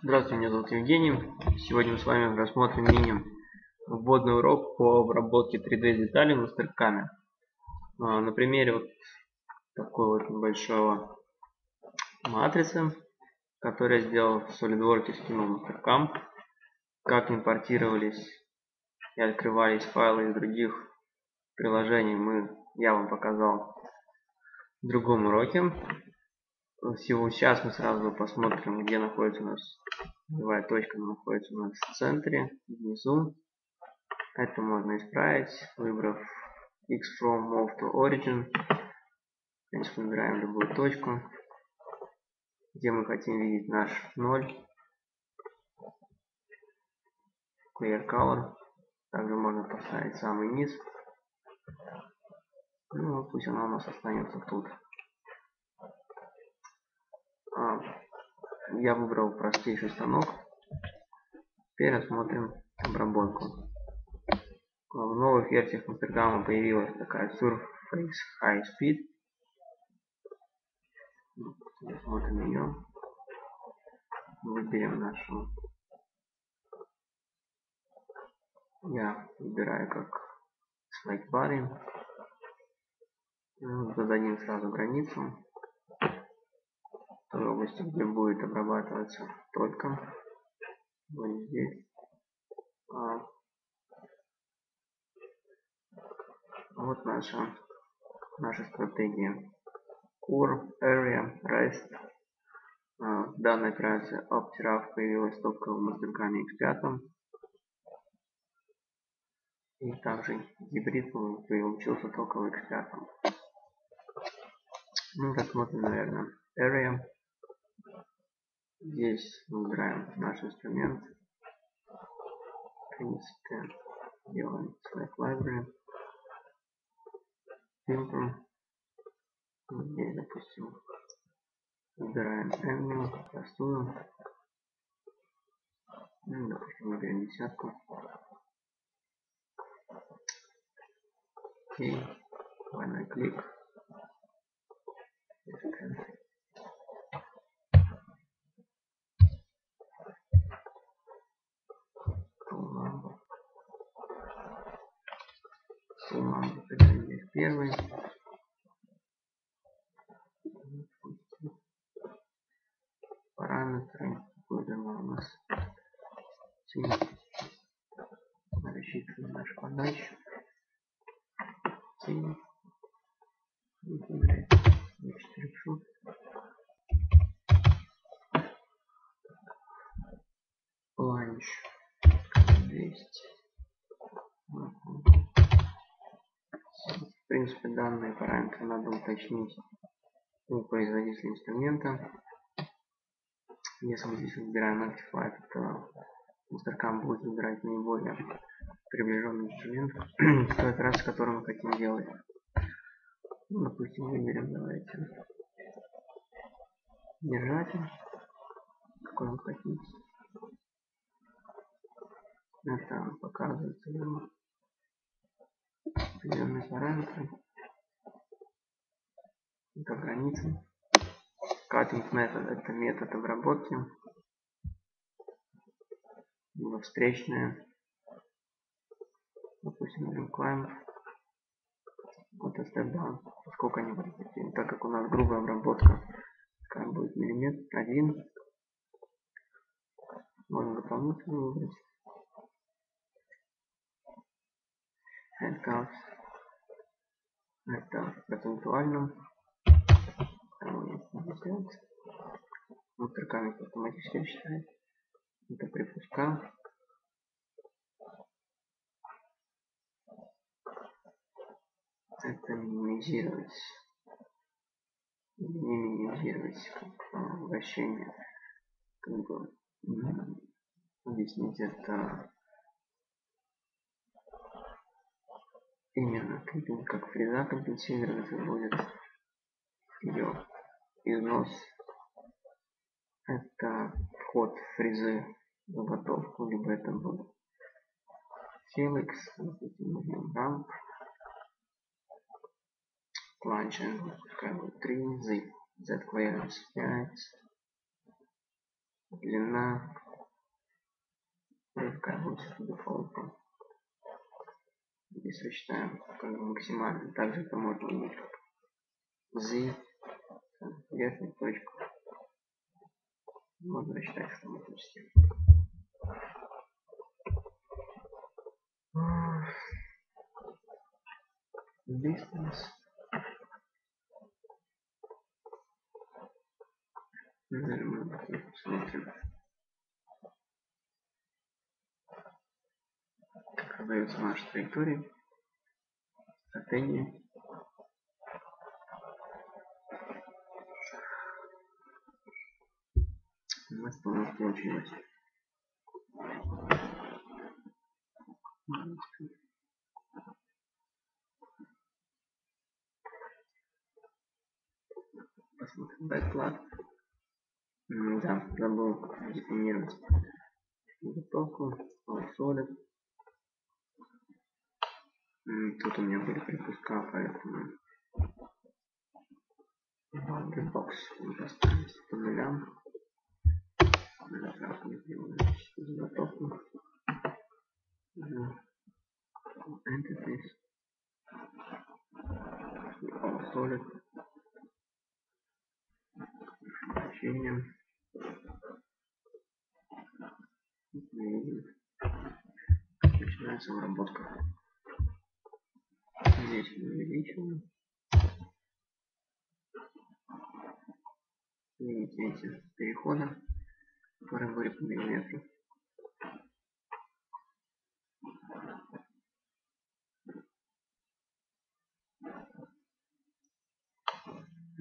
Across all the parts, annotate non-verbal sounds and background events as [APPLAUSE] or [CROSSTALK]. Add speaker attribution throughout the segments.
Speaker 1: Здравствуйте, меня зовут Евгений. Сегодня мы с вами рассмотрим мини-вводный урок по обработке 3D деталей на стрелками. А, на примере вот такой вот небольшой матрицы, которую я сделал в SolidWorks скинул Mastercam. Как импортировались и открывались файлы из других приложений, мы, я вам показал в другом уроке всего сейчас мы сразу посмотрим, где находится у нас нулевая точка находится у нас в центре, внизу. Это можно исправить, выбрав x from move to origin. В принципе, выбираем любую точку, где мы хотим видеть наш 0. Clear color. Также можно поставить самый низ. Ну, пусть она у нас останется тут. А, я выбрал простейший станок. Теперь рассмотрим обработку. В новых версиях Mastercam появилась такая Surface High Speed. Смотрим ее. Выберем нашу. Я выбираю как Slide Body. Зададим сразу границу области, где будет обрабатываться только вот здесь. А, вот наша, наша стратегия. Core, Area, REST. А, данная операция Optiraf появилась только в Mastercam X5. И также гибрид получился только в X5. Ну, рассмотрим, наверное, Area. Здесь выбираем наш инструмент. В принципе, делаем Select Library. Filter. Здесь, допустим, выбираем Emblem, простую. Ну, допустим, выберем десятку. Окей. Двойной клик. сумма здесь первый. Параметры будем у нас рассчитываем наш подачу. Тень. Выделяем 400. Ланч 200. принципе, данные параметры надо уточнить у производителя инструмента. Если мы здесь выбираем Active то Mastercam будет выбирать наиболее приближенный инструмент [CLEARS THROAT] с той операцией, которую мы хотим делать. Ну, допустим, выберем, давайте, держатель, какой мы хотим. Это показывается ему определенные параметры. Это границы. Cutting метод это метод обработки. Либо встречная. Допустим, climb. Вот step down. Сколько они будут идти. Так как у нас грубая обработка. Как будет миллиметр. Один. Можно дополнительно выбрать. handcuffs это в процентуальном внутрь камень автоматически считает это припуска это минимизировать. Не минимизировать как, вращение как бы объяснить это Именно как фреза компенсируется будет ее износ. Это вход фрезы в заготовку, либо это будет Felix, допустим, ramp, plunge, пускай будет 3, Z, Z clearance 5, длина какая будет дефолта и сочетаем как максимально. Также это можно иметь z верхнюю точку можно рассчитать автоматически distance Смотрим. Как выдается. Стратегия. У нас у нас получилось. Посмотрим бэклад. Да, забыл дефинировать заготовку, solid. Тут у меня были пропуска, поэтому box поставим по нулям. Сразу заготовку. Entities. All solid. Значение. начинается обработка. Здесь мы увеличиваем. Видите эти переходы, которые были по миллиметру.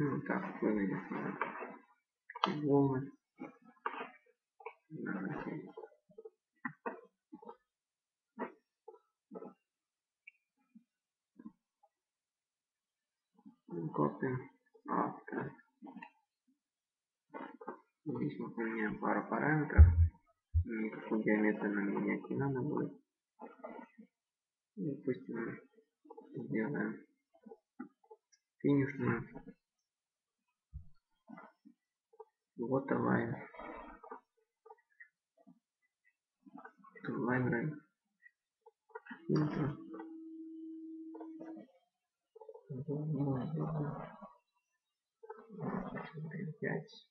Speaker 1: Ну, так выглядит волны. Давайте копим автор. Здесь мы поменяем пару параметров. Никакую геометрию нам менять не надо будет. Допустим, сделаем финишную. Waterline. Library. Фильтр. Пять.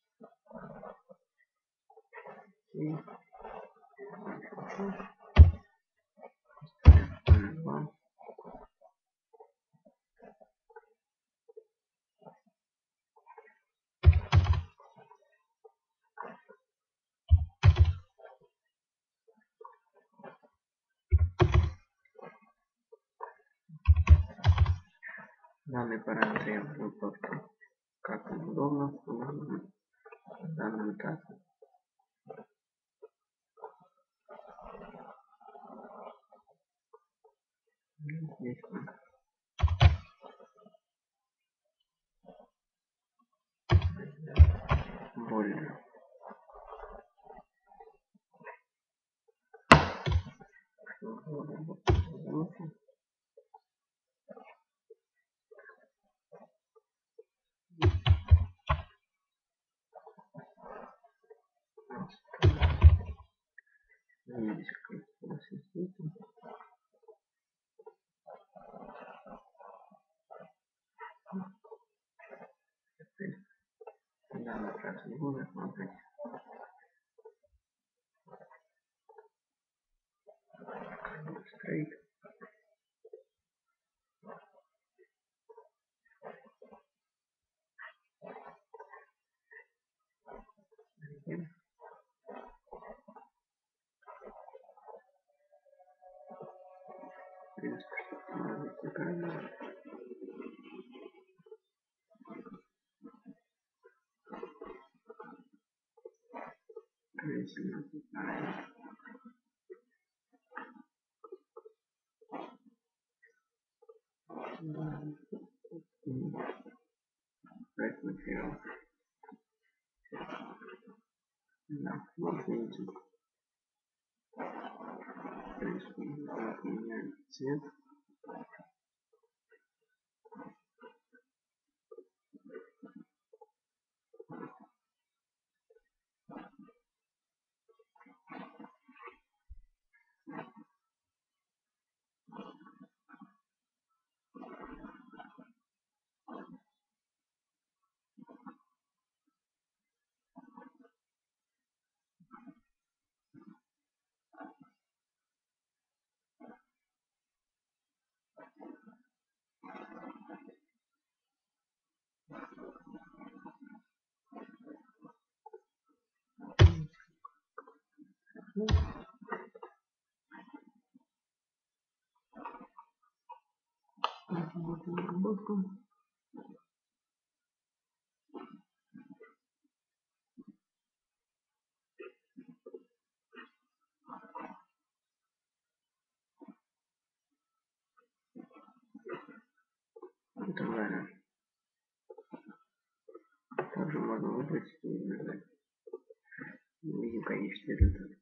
Speaker 1: И Данный параметр я буду просто как удобно в данном этапе. Здесь мы более Видите, как у нас есть видно. Да, мы сейчас не буду смотреть. Straight. Надо заканчивать. Так далее. Также можно выбрать и нажать. Видим конечный результат.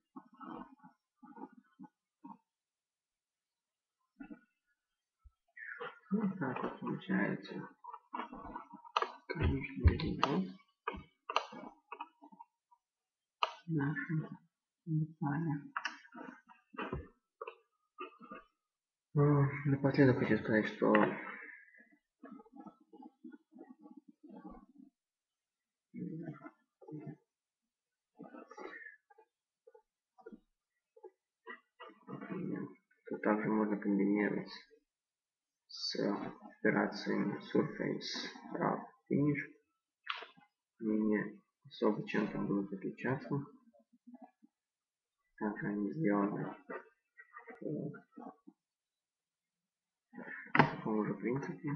Speaker 1: Вот так вот получается конечный результат нашей детали. Ну, напоследок хочу сказать, что также можно комбинировать операциями Surface Rough Finish. Они не особо чем-то будут отличаться. Также они сделаны по такому же принципе.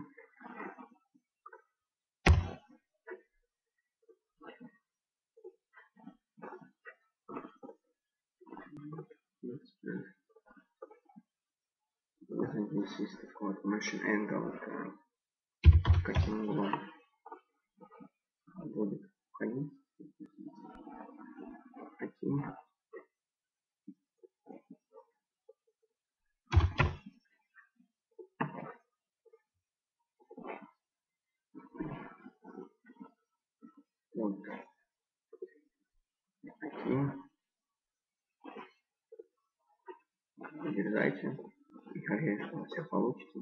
Speaker 1: здесь есть вот machine angle, это каким углом будет входить. Таким. Вот. Таким. Дерзайте. И надеюсь, что у вас все получится.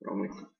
Speaker 1: Пробуйте.